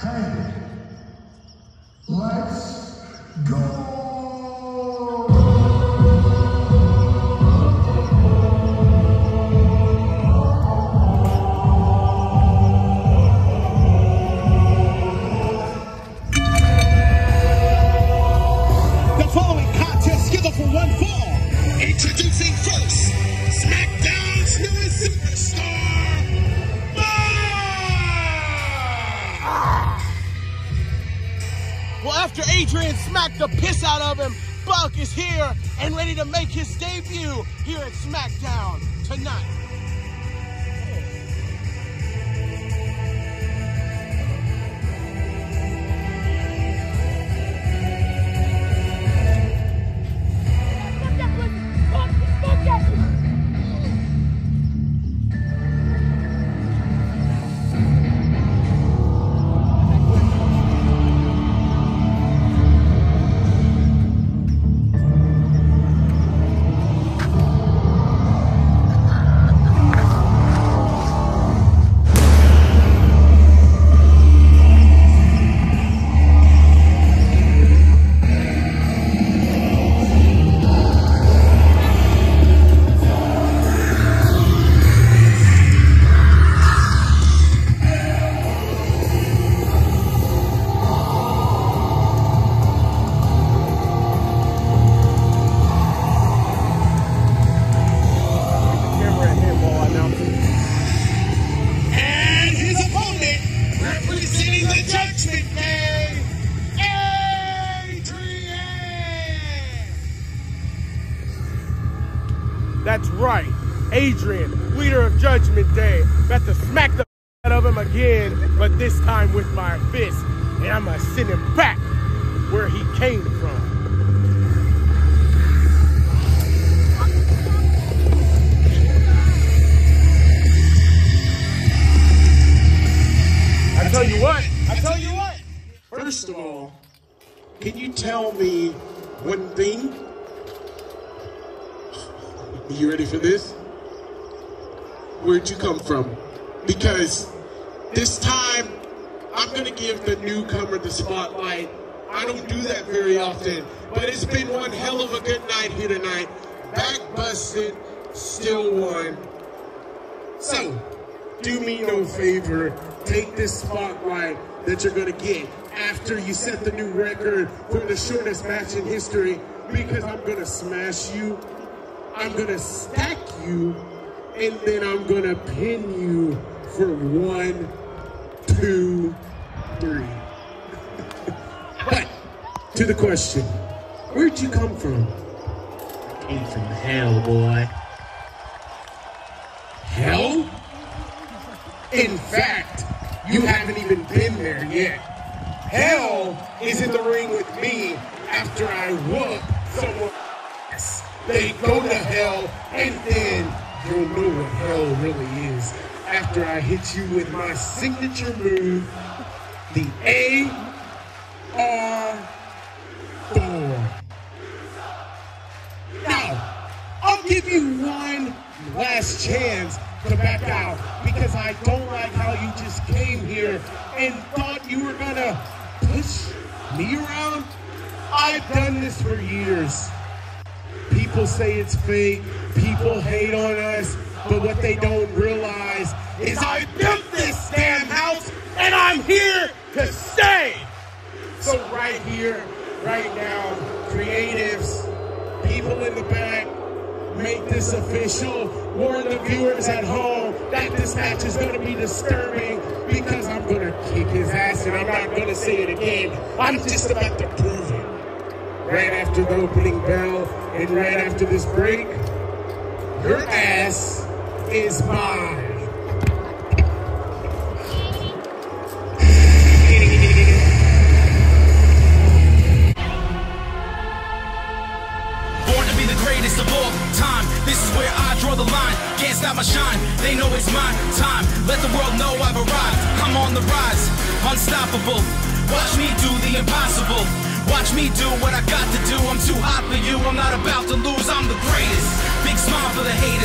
Hey, let's go! Introducing first, SmackDown's newest Adrein smacked the piss out of him, Buck is here and ready to make his debut here at SmackDown tonight. That's right, Adrein, leader of Judgment Day, about to smack the out of him again, but this time with my fist, and I'm gonna send him back where he came from. I tell you what, I tell you what. First of all, can you tell me one thing? You ready for this? Where'd you come from? Because this time, I'm gonna give the newcomer the spotlight. I don't do that very often, but it's been one hell of a good night here tonight. Back busted, still won. So, do me no favor, take this spotlight that you're gonna get after you set the new record for the shortest match in history because I'm gonna smash you, I'm gonna stack you, and then I'm gonna pin you for one, two, three. but to the question, where'd you come from? Came from hell, boy. Hell? In fact, you haven't even been there yet. Hell is in the ring with me after I whoop someone. They go to hell, and then you'll know what hell really is after I hit you with my signature move, the A R 4. Now, I'll give you one last chance to back out because I don't like how you just came here and thought you were gonna push me around. I've done this for years. People say it's fake, people hate on us, but what they don't realize is I built this damn house and I'm here to stay. So right here, right now, creatives, people in the back, make this official. Warn the viewers at home that this match is going to be disturbing because I'm going to kick his ass and I'm not going to say it again. I'm just about to prove it. Right after the opening bell and right after this break, your ass is mine. Born to be the greatest of all time. This is where I draw the line. Can't stop my shine. They know it's time. Let the world know I've arrived. I'm on the rise, unstoppable. Watch me do the impossible. Watch me do what I got to do. I'm too hot for you. I'm not about to lose. I'm the greatest. Big smile for the haters.